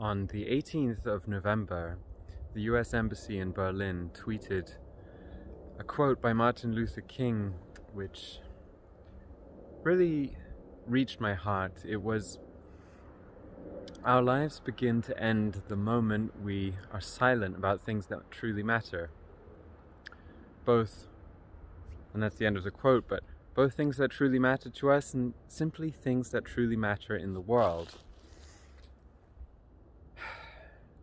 On the 18th of November, the US Embassy in Berlin tweeted a quote by Martin Luther King, which really reached my heart. It was Our lives begin to end the moment we are silent about things that truly matter. Both, and that's the end of the quote, but both things that truly matter to us and simply things that truly matter in the world.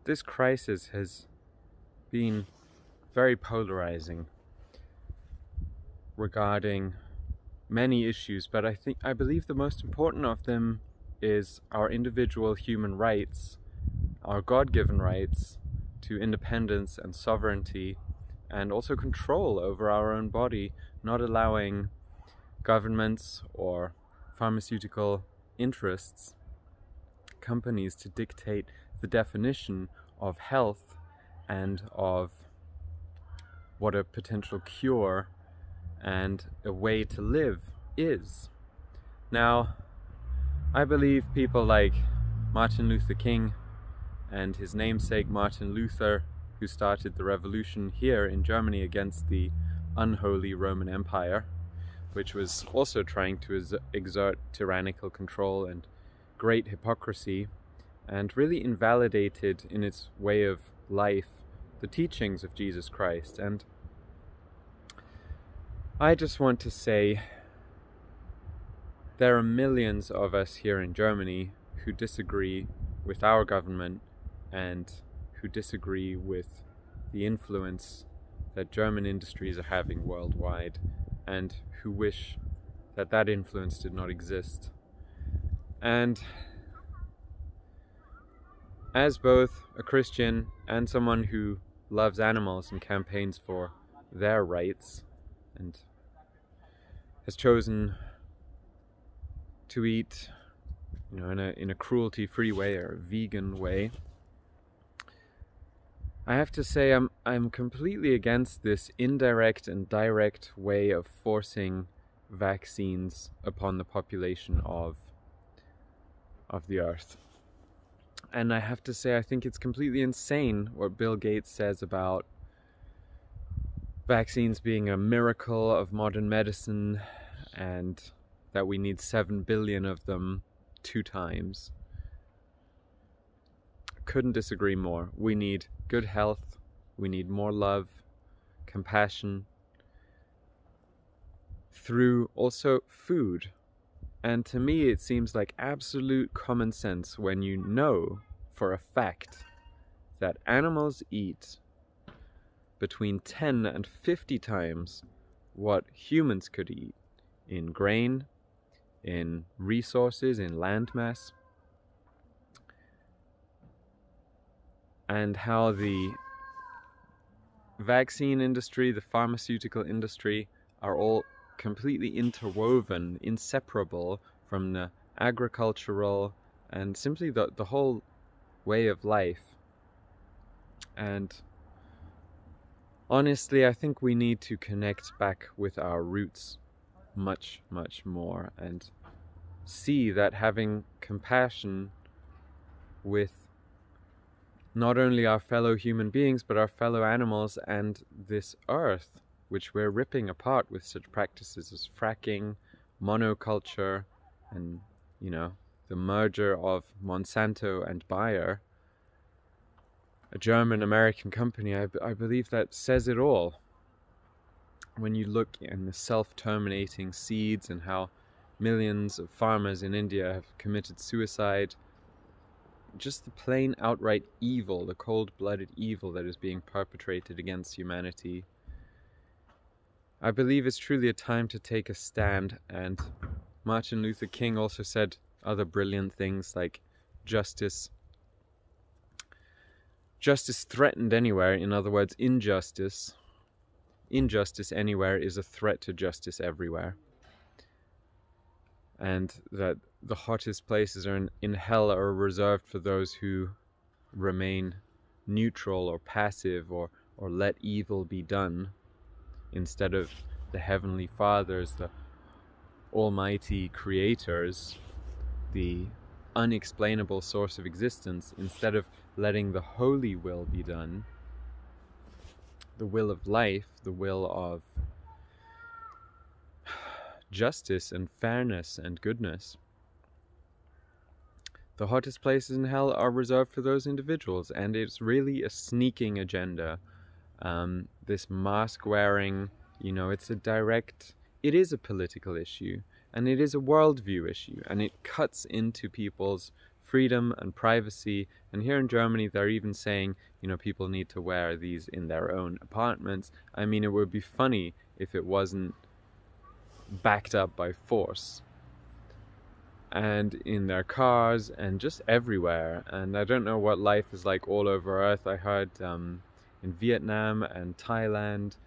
This crisis has been very polarizing regarding many issues, but I think I believe the most important of them is our individual human rights, our God given rights to independence and sovereignty, and also control over our own body, not allowing governments or pharmaceutical interests, companies to dictate the definition of health and of what a potential cure and a way to live is. Now, I believe people like Martin Luther King and his namesake Martin Luther, who started the revolution here in Germany against the unholy Roman Empire, which was also trying to exert tyrannical control and great hypocrisy, and really invalidated in its way of life the teachings of Jesus Christ. And I just want to say there are millions of us here in Germany who disagree with our government and who disagree with the influence that German industries are having worldwide and who wish that that influence did not exist. And as both a Christian and someone who loves animals and campaigns for their rights and has chosen to eat, you know, in a in a cruelty-free way or a vegan way. I have to say I'm I'm completely against this indirect and direct way of forcing vaccines upon the population of of the earth. And I have to say I think it's completely insane what Bill Gates says about vaccines being a miracle of modern medicine and that we need 7 billion of them two times. Couldn't disagree more. We need good health, we need more love, compassion, through also food. And to me, it seems like absolute common sense when you know for a fact that animals eat between 10 and 50 times what humans could eat in grain, in resources, in land mass, and how the vaccine industry, the pharmaceutical industry are all completely interwoven, inseparable from the agricultural and simply the, the whole way of life. And honestly, I think we need to connect back with our roots much, much more and see that having compassion with not only our fellow human beings but our fellow animals and this earth which we're ripping apart with such practices as fracking, monoculture, and you know, the merger of Monsanto and Bayer, a German American company, I, I believe that says it all when you look in the self-terminating seeds and how millions of farmers in India have committed suicide, just the plain outright evil, the cold-blooded evil that is being perpetrated against humanity. I believe it's truly a time to take a stand and Martin Luther King also said other brilliant things like justice justice threatened anywhere in other words injustice injustice anywhere is a threat to justice everywhere. And that the hottest places are in, in hell are reserved for those who remain neutral or passive or, or let evil be done instead of the heavenly fathers, the almighty creators, the unexplainable source of existence instead of letting the holy will be done, the will of life, the will of justice and fairness and goodness. The hottest places in hell are reserved for those individuals, and it's really a sneaking agenda. Um, this mask wearing, you know, it's a direct, it is a political issue, and it is a worldview issue, and it cuts into people's freedom and privacy. And here in Germany, they're even saying, you know, people need to wear these in their own apartments. I mean, it would be funny if it wasn't backed up by force and in their cars and just everywhere. And I don't know what life is like all over Earth. I heard um, in Vietnam and Thailand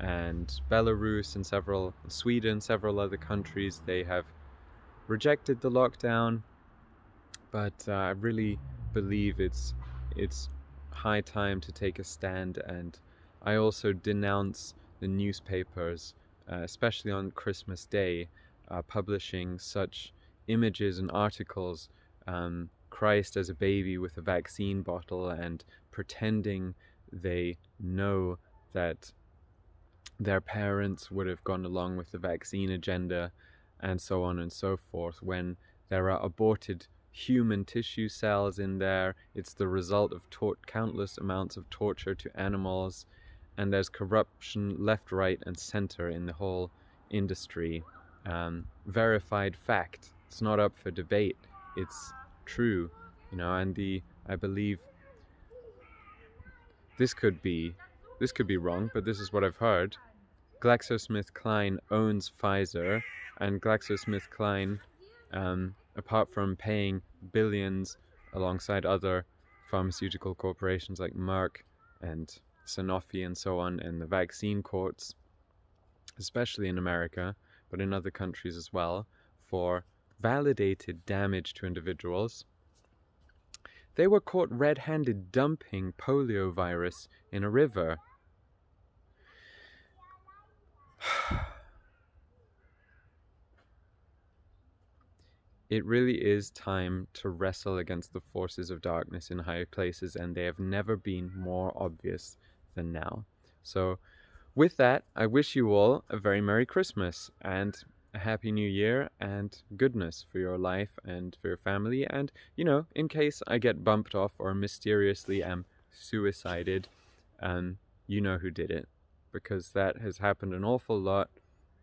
and Belarus and several Sweden, several other countries, they have rejected the lockdown. But uh, I really believe it's it's high time to take a stand, and I also denounce the newspapers, uh, especially on Christmas Day, uh, publishing such images and articles. Um, Christ as a baby with a vaccine bottle and pretending they know that their parents would have gone along with the vaccine agenda and so on and so forth when there are aborted human tissue cells in there it's the result of countless amounts of torture to animals and there's corruption left right and center in the whole industry. Um, verified fact it's not up for debate it's true you know and the i believe this could be this could be wrong, but this is what I've heard. GlaxoSmithKline owns Pfizer, and GlaxoSmithKline, um, apart from paying billions alongside other pharmaceutical corporations like Merck and Sanofi and so on, and the vaccine courts, especially in America, but in other countries as well, for validated damage to individuals they were caught red handed dumping polio virus in a river. It really is time to wrestle against the forces of darkness in high places, and they have never been more obvious than now. So, with that, I wish you all a very Merry Christmas and a happy new year and goodness for your life and for your family. And, you know, in case I get bumped off or mysteriously am suicided, um, you know who did it. Because that has happened an awful lot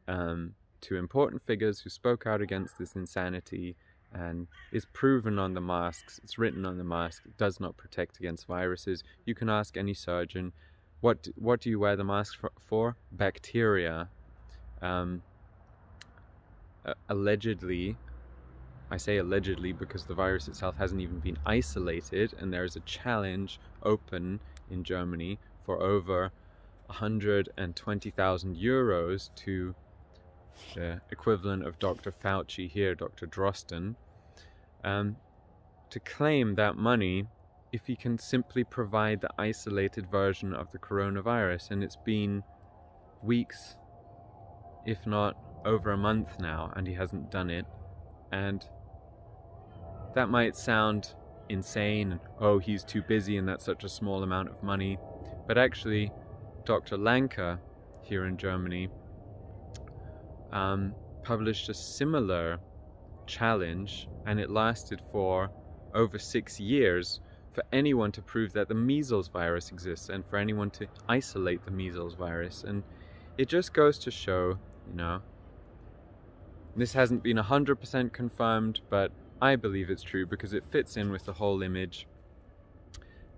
um, to important figures who spoke out against this insanity and is proven on the masks. It's written on the mask. It does not protect against viruses. You can ask any surgeon, what what do you wear the mask for? Bacteria. Um, uh, allegedly, I say allegedly because the virus itself hasn't even been isolated, and there's a challenge open in Germany for over 120,000 euros to the equivalent of Dr. Fauci here, Dr. Drosten, um, to claim that money if he can simply provide the isolated version of the coronavirus. And it's been weeks, if not over a month now and he hasn't done it. And that might sound insane, and oh, he's too busy and that's such a small amount of money. But actually, Dr. Lanka here in Germany um, published a similar challenge and it lasted for over six years for anyone to prove that the measles virus exists and for anyone to isolate the measles virus. And it just goes to show, you know, this hasn't been 100% confirmed, but I believe it's true because it fits in with the whole image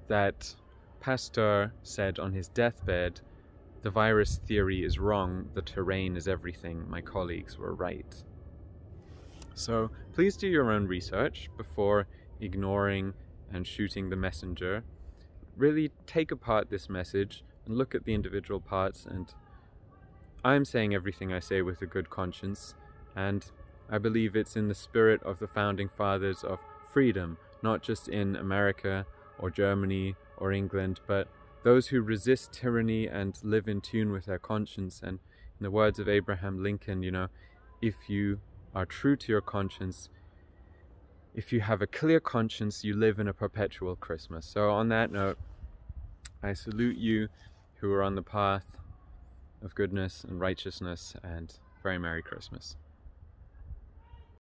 that Pasteur said on his deathbed the virus theory is wrong, the terrain is everything, my colleagues were right. So please do your own research before ignoring and shooting the messenger. Really take apart this message and look at the individual parts and I'm saying everything I say with a good conscience and I believe it's in the spirit of the founding fathers of freedom, not just in America or Germany or England, but those who resist tyranny and live in tune with their conscience. And in the words of Abraham Lincoln, you know, if you are true to your conscience, if you have a clear conscience, you live in a perpetual Christmas. So, on that note, I salute you who are on the path of goodness and righteousness, and very Merry Christmas.